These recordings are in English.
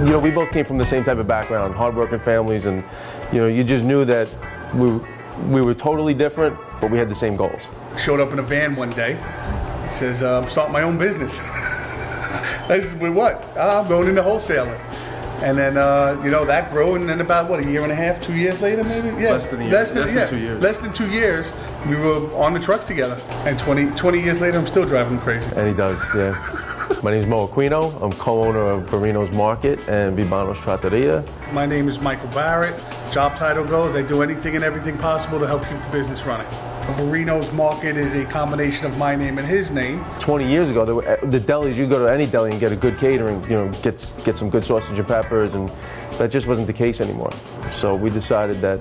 know, we both came from the same type of background, hardworking families, and you know, you just knew that we we were totally different, but we had the same goals. Showed up in a van one day. Says, uh, "I'm starting my own business." I said, "With what?" "Ah, I'm going into wholesaling. And then uh, you know that grew, and then about what a year and a half, two years later, maybe. Yeah, Less than a year. Less than two years. Less than two years, we were on the trucks together. And 20, 20 years later, I'm still driving crazy. And he does, yeah. My name is Moe Aquino. I'm co-owner of Barino's Market and Vibano's Trattoria. My name is Michael Barrett. Job title goes, I do anything and everything possible to help keep the business running. Barino's Market is a combination of my name and his name. 20 years ago, there were, uh, the delis, you go to any deli and get a good catering, you know, get, get some good sausage and peppers, and that just wasn't the case anymore. So we decided that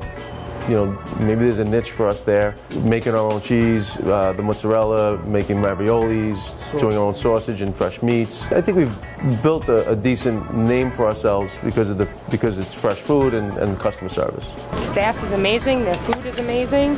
you know, maybe there's a niche for us there. Making our own cheese, uh, the mozzarella, making raviolis, doing our own sausage and fresh meats. I think we've built a, a decent name for ourselves because of the because it's fresh food and, and customer service. Staff is amazing. Their food is amazing.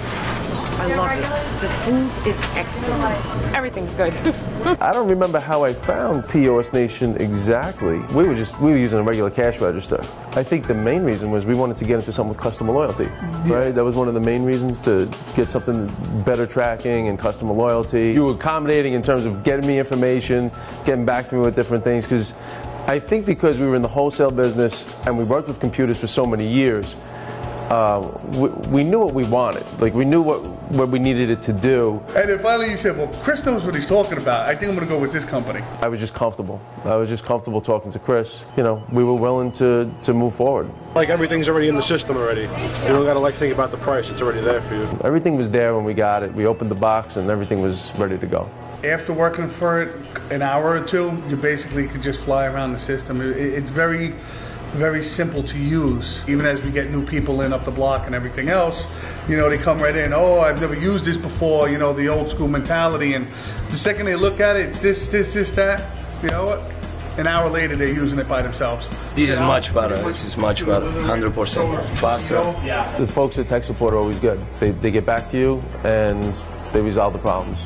I love it. The food is excellent. Everything's good. I don't remember how I found POS Nation exactly. We were just we were using a regular cash register. I think the main reason was we wanted to get into something with customer loyalty. Right? That was one of the main reasons to get something better tracking and customer loyalty. You were accommodating in terms of getting me information, getting back to me with different things because I think because we were in the wholesale business and we worked with computers for so many years, uh, we, we, knew what we wanted. Like we knew what what we needed it to do. And then finally you said, "Well, Chris knows what he's talking about. I think I'm going to go with this company." I was just comfortable. I was just comfortable talking to Chris. You know, we were willing to to move forward. Like everything's already in the system already. You don't got to like think about the price. It's already there for you. Everything was there when we got it. We opened the box and everything was ready to go. After working for it an hour or two, you basically could just fly around the system. It, it's very very simple to use. Even as we get new people in up the block and everything else, you know, they come right in. Oh, I've never used this before. You know, the old school mentality. And the second they look at it, it's this, this, this, that. You know what? An hour later, they're using it by themselves. This is much better. This is much better. 100% faster. Yeah. The folks at tech support are always good. They, they get back to you and they resolve the problems.